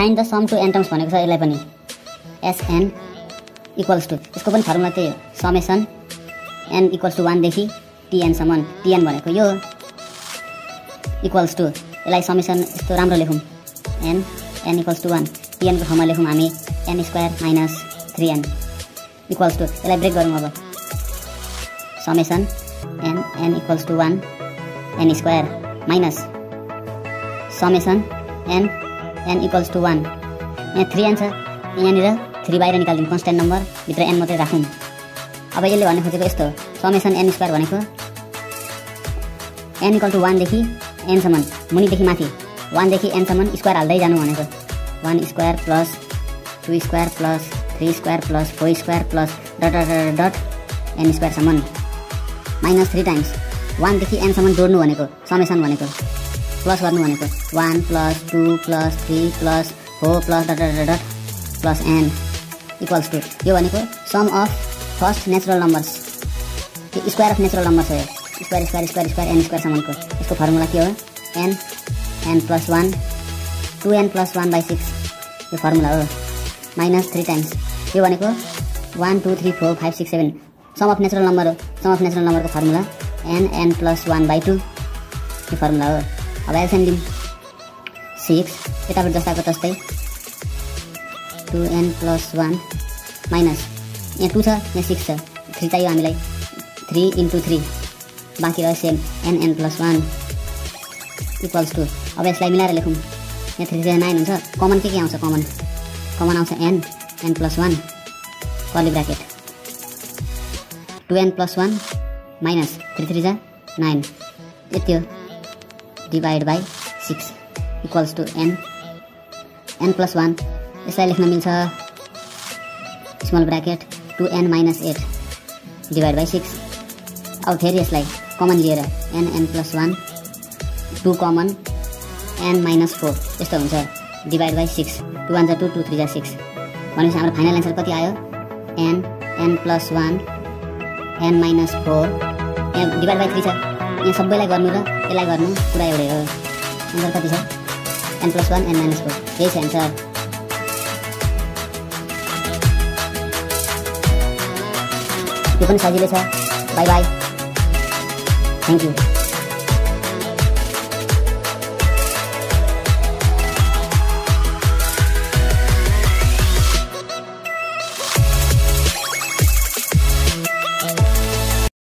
Find the sum to n terms भनेको छ यसलाई पनि। एसएन इक्वल्स टु यसको पनि फर्मुला त्यही हो। समेसन एन इक्वल्स टु वानदेखि टिएनसम्म टिएन भनेको यो इक्वल्स टु यसलाई समेसन यस्तो राम्रो लेखौँ। N N equals to one टिएनको ठाउँमा लेखौँ हामी N square minus three N equals to यसलाई ब्रेक गरौँ अब। Summation N N equals to one N square minus summation N N equals to one यहाँ थ्री एन छ यहाँनिर थ्री बाहिर निकालिदिउँ. कन्सटेन्ट नम्बर भित्र एन मात्रै राखौँ। अब यसले भन्नु खोजेको यस्तो समेसन एन स्क्वायर भनेको एन इक्वल टु वानदेखि एनसम्म मुनिदेखि माथि। वानदेखि एनसम्म स्क्वायर हाल्दै जानु भनेको। One square plus two square plus three square plus four square plus dot dot dot n स्क्वायरसम्म minus three times वानदेखि एनसम्म जोड्नु भनेको। समेसन भनेको। प्लस गर्नु भनेको one plus two plus three plus four plus dot dot dot plus n equals to. यो भनेको sum of first natural numbers square of natural numbers हो square square square square n स्क्वायरसम्मको यसको formula के हो? N n plus one two n plus one by six यो formula हो। Minus three times यो भनेको one two three four five six seven sum of natural number हो। Some of natural नम्बरको formula n n plus one by two यो formula हो। अब LCM दिउँ सिक्स यतापट्टि जस्ताको जस्तै two n plus one minus यहाँ टू छ यहाँ सिक्स छ थ्री चाहियो हामीलाई थ्री इन्टु थ्री बाँकी रह्यो same n n plus one equals two अब यसलाई मिलाएर लेखौँ यहाँ थ्री थ्री नाइन हुन्छ कमन के के आउँछ कमन कमन आउँछ n n plus one curly bracket two n plus one minus three three जा नाइन यति हो divide by six equals to n n plus one यसलाई लेख्न मिल्छ small bracket two n minus eight divide by six अब फेरि यसलाई common लिएर n n plus one two common n minus four यस्तो हुन्छ। Divide by six two one जा टू टू थ्री जा सिक्स भनेपछि हाम्रो फाइनल एन्सर कति आयो? N n plus one n minus four यहाँ डिभाइड बाई थ्री छ। यहाँ सबैलाई गर्नु र यसलाई गर्नु कुरा एउटै हो। एन्सर कति छ? N plus one n minus four यही छ एन्सर यो पनि सजिलै छ। By by thank you